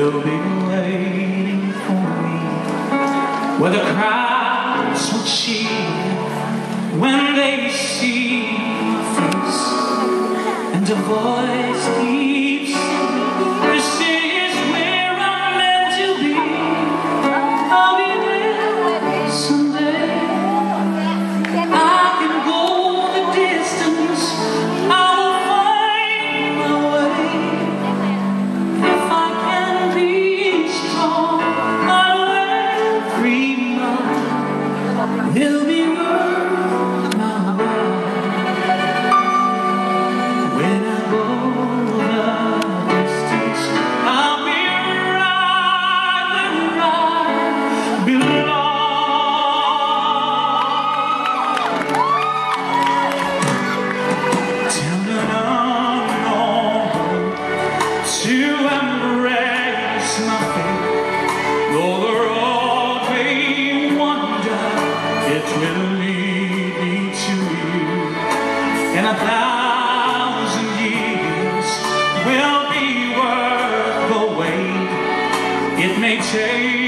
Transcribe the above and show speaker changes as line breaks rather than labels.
will be waiting for me, where the crowds will cheer when they see my face, and a voice may change.